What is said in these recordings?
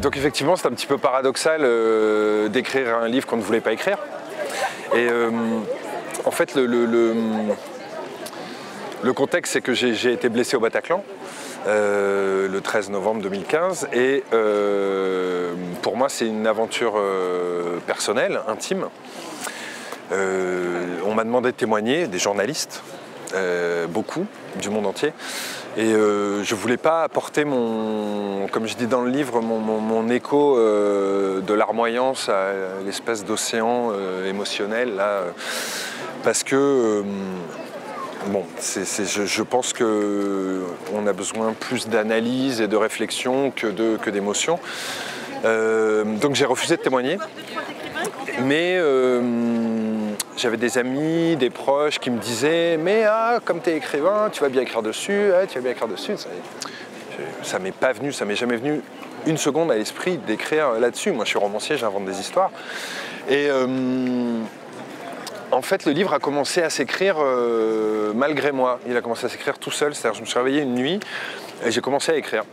Donc effectivement, c'est un petit peu paradoxal euh, d'écrire un livre qu'on ne voulait pas écrire. Et euh, en fait, le, contexte, c'est que j'ai été blessé au Bataclan euh, le 13 novembre 2015. Et pour moi, c'est une aventure personnelle, intime. on m'a demandé de témoigner, des journalistes, beaucoup, du monde entier. Et euh, je ne voulais pas apporter mon, comme je dis dans le livre, mon, écho euh, de larmoyance à l'espèce d'océan euh, émotionnel là, parce que bon, je, pense qu'on a besoin plus d'analyse et de réflexion que d'émotion. donc j'ai refusé de témoigner, mais j'avais des amis, des proches qui me disaient Mais ah, comme tu es écrivain, tu vas bien écrire dessus, tu vas bien écrire dessus. Ça, m'est pas venu, ça m'est jamais venu une seconde à l'esprit d'écrire là-dessus. Moi, je suis romancier, j'invente des histoires. Et euh, en fait, le livre a commencé à s'écrire euh, malgré moi. Il a commencé à s'écrire tout seul. C'est-à-dire, je me suis réveillé une nuit et j'ai commencé à écrire.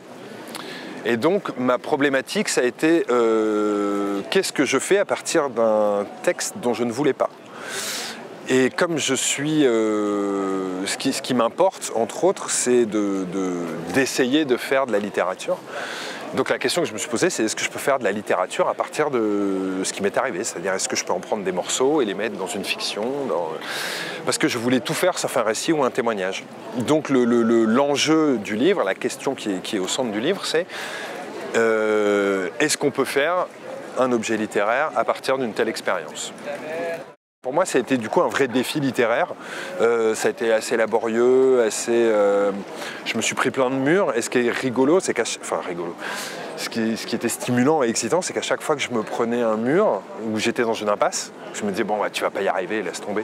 Et donc, ma problématique, ça a été euh, qu'est-ce que je fais à partir d'un texte dont je ne voulais pas? Et comme je suis, euh, ce qui, m'importe, entre autres, c'est d'essayer de, faire de la littérature. Donc la question que je me suis posée, c'est est-ce que je peux faire de la littérature à partir de ce qui m'est arrivé? C'est-à-dire est-ce que je peux en prendre des morceaux et les mettre dans une fiction Parce que je voulais tout faire sauf un récit ou un témoignage. Donc l'enjeu du livre, la question qui est, au centre du livre, c'est euh, est-ce qu'on peut faire un objet littéraire à partir d'une telle expérience? Pour moi, ça a été du coup un vrai défi littéraire. Euh, ça a été assez laborieux, assez. Euh, je me suis pris plein de murs. Et ce qui est rigolo, c'est qu'à. Enfin, rigolo. Ce qui, ce qui, était stimulant et excitant, c'est qu'à chaque fois que je me prenais un mur, où j'étais dans une impasse, je me disais, bon, bah, tu vas pas y arriver, laisse tomber.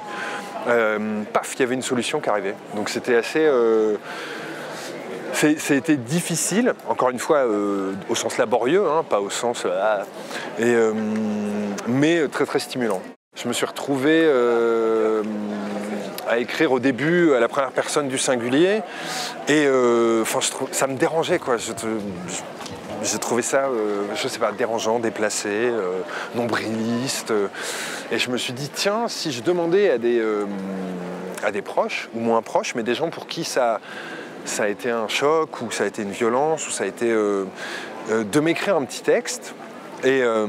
Euh, paf, il y avait une solution qui arrivait. Donc c'était assez. C'était difficile, encore une fois, au sens laborieux, hein, pas au sens. Ah, mais très très stimulant. Je me suis retrouvé euh, à écrire au début à la première personne du singulier et euh, ça me dérangeait quoi. J'ai trouvé ça, euh, je sais pas, dérangeant, déplacé, nombriliste. et je me suis dit, tiens, si je demandais à des, à des proches, ou moins proches, mais des gens pour qui ça, ça a été un choc, ou ça a été une violence, ou ça a été de m'écrire un petit texte et euh,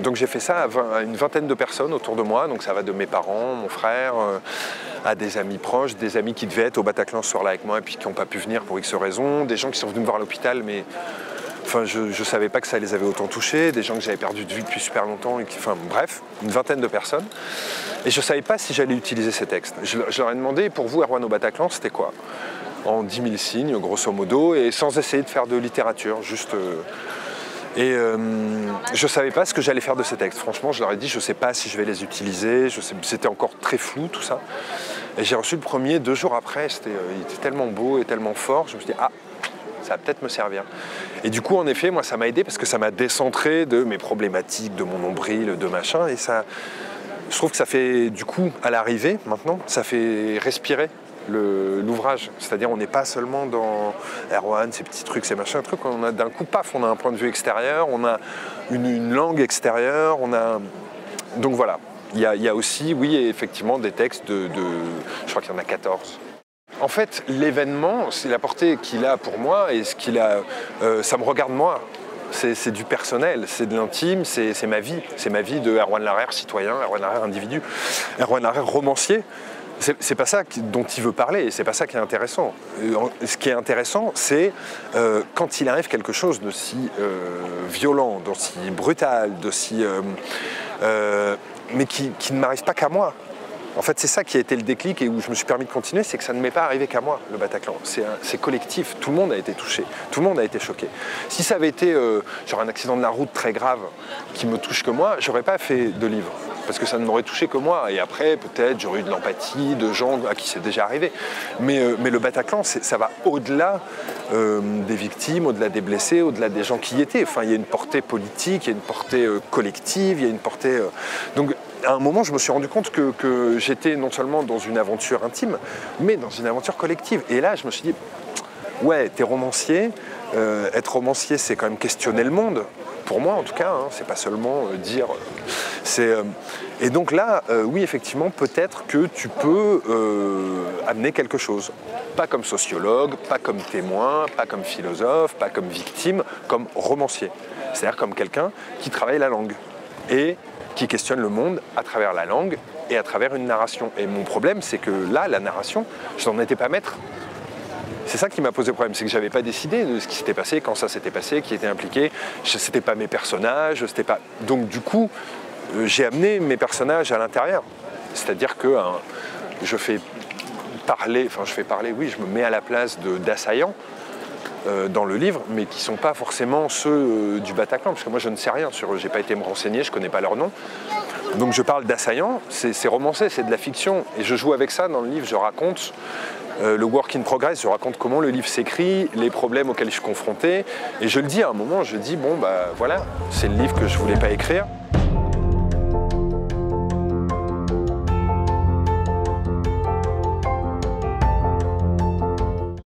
donc j'ai fait ça à, une vingtaine de personnes autour de moi, donc ça va de mes parents, mon frère, euh, à des amis proches, des amis qui devaient être au Bataclan ce soir-là avec moi et puis qui n'ont pas pu venir pour X raisons, des gens qui sont venus me voir à l'hôpital mais enfin, je ne savais pas que ça les avait autant touchés, des gens que j'avais perdu de vue depuis super longtemps, et enfin bref, une vingtaine de personnes. Et je ne savais pas si j'allais utiliser ces textes. Je, leur ai demandé, pour vous, Erwan au Bataclan, c'était quoi? En 10 000 signes, grosso modo, et sans essayer de faire de littérature, juste... Euh, et euh, je ne savais pas ce que j'allais faire de ces textes. Franchement, je leur ai dit, je ne sais pas si je vais les utiliser. C'était encore très flou tout ça. Et j'ai reçu le premier deux jours après. C'était, euh, il était tellement beau et tellement fort. Je me suis dit, ah, ça va peut-être me servir. Et du coup, en effet, moi, ça m'a aidé parce que ça m'a décentré de mes problématiques, de mon nombril, de machin. Et ça, je trouve que ça fait, du coup, à l'arrivée, maintenant, ça fait respirer l'ouvrage. C'est-à-dire on n'est pas seulement dans Erwan, ces petits trucs, ces machins, trucs. On a d'un coup, paf, on a un point de vue extérieur, on a une, langue extérieure, on a. Donc voilà. Il y, a, aussi, oui, effectivement, des textes de. je crois qu'il y en a 14. En fait, l'événement, c'est la portée qu'il a pour moi et ce qu'il a. Euh, ça me regarde moi. C'est du personnel, c'est de l'intime, c'est ma vie. C'est ma vie de Erwan Larère, citoyen, Erwan Larère, individu, Erwan Larère, romancier. C'est pas ça dont il veut parler, et c'est pas ça qui est intéressant. Euh, ce qui est intéressant, c'est euh, quand il arrive quelque chose de si euh, violent, d'aussi brutal, de si, mais qui, ne m'arrive pas qu'à moi. En fait, c'est ça qui a été le déclic et où je me suis permis de continuer, c'est que ça ne m'est pas arrivé qu'à moi, le Bataclan. C'est collectif, tout le monde a été touché, tout le monde a été choqué. Si ça avait été genre un accident de la route très grave qui me touche que moi, j'aurais pas fait de livre parce que ça ne m'aurait touché que moi. Et après, peut-être, j'aurais eu de l'empathie de gens à qui c'est déjà arrivé. Mais, euh, le Bataclan, ça va au-delà euh, des victimes, au-delà des blessés, au-delà des gens qui y étaient. Enfin, il y a une portée politique, il y a une portée euh, collective, il y a une portée. À un moment, je me suis rendu compte que, j'étais non seulement dans une aventure intime, mais dans une aventure collective. Et là, je me suis dit, ouais, t'es romancier. Euh, être romancier, c'est quand même questionner le monde. Pour moi, en tout cas, hein, c'est pas seulement euh, dire. C'est et donc là, oui, effectivement, peut-être que tu peux amener quelque chose. Pas comme sociologue, pas comme témoin, pas comme philosophe, pas comme victime, comme romancier. C'est-à-dire comme quelqu'un qui travaille la langue et qui questionne le monde à travers la langue et à travers une narration. Et mon problème, c'est que là, la narration, je n'en étais pas maître. C'est ça qui m'a posé problème, c'est que j'avais pas décidé de ce qui s'était passé, quand ça s'était passé, qui était impliqué. C'était pas mes personnages, c'était pas. Donc du coup, euh, j'ai amené mes personnages à l'intérieur. C'est-à-dire que hein, je fais parler, enfin je fais parler, oui, je me mets à la place d'assaillants dans le livre, mais qui ne sont pas forcément ceux euh, du Bataclan, parce que moi je ne sais rien sur eux, j'ai pas été me renseigner, je ne connais pas leur nom. Donc je parle d'assaillants, c'est romancé, c'est de la fiction, et je joue avec ça dans le livre, je raconte euh, le work in progress, je raconte comment le livre s'écrit, les problèmes auxquels je suis confronté. Et je le dis à un moment, je dis, bon, bah voilà, c'est le livre que je voulais pas écrire.